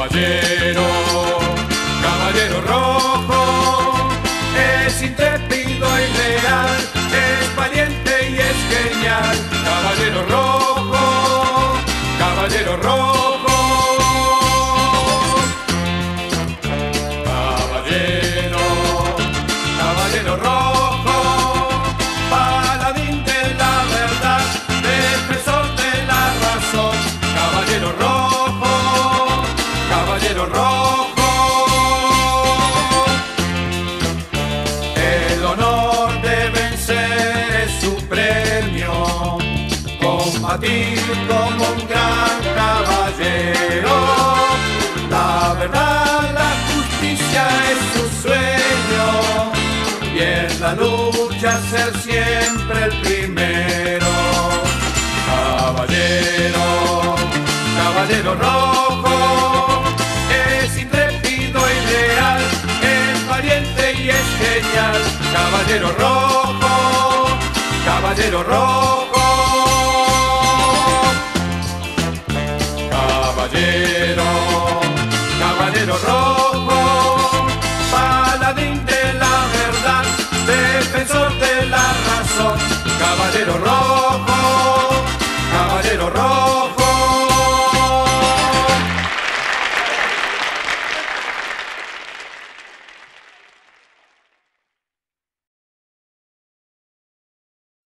caballero, caballero rojo, es intrépido y leal, es valiente y es genial, caballero rojo. Caballero rojo. El honor de vencer es su premio, combatir como un gran caballero. La verdad, la justicia es su sueño, y en la lucha ser siempre el primero. Caballero, caballero rojo, caballero rojo, caballero rojo. Caballero, caballero rojo, paladín de la verdad, defensor de la razón, caballero rojo.